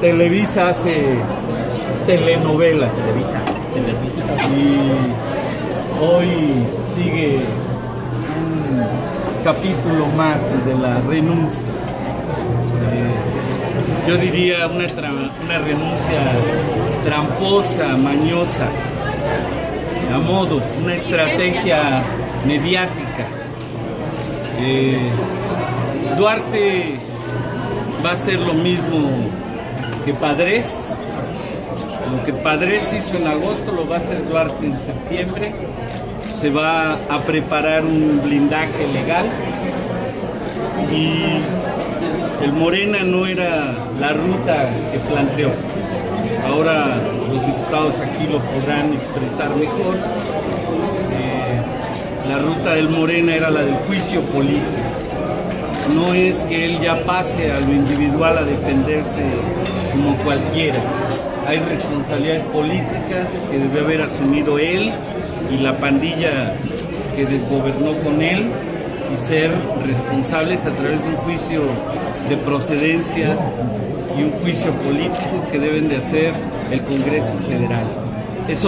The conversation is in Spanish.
Televisa hace telenovelas. Televisa, Televisa. Y hoy sigue un capítulo más de la renuncia. Eh, yo diría una, una renuncia tramposa, mañosa, a modo, una estrategia mediática. Eh, Duarte va a hacer lo mismo que Padres. Lo que Padres hizo en agosto lo va a hacer Duarte en septiembre. Se va a preparar un blindaje legal. Y el Morena no era la ruta que planteó. Ahora los diputados aquí lo podrán expresar mejor. Eh, la ruta del Morena era la del juicio político no es que él ya pase a lo individual a defenderse como cualquiera. Hay responsabilidades políticas que debe haber asumido él y la pandilla que desgobernó con él y ser responsables a través de un juicio de procedencia y un juicio político que deben de hacer el Congreso Federal. Eso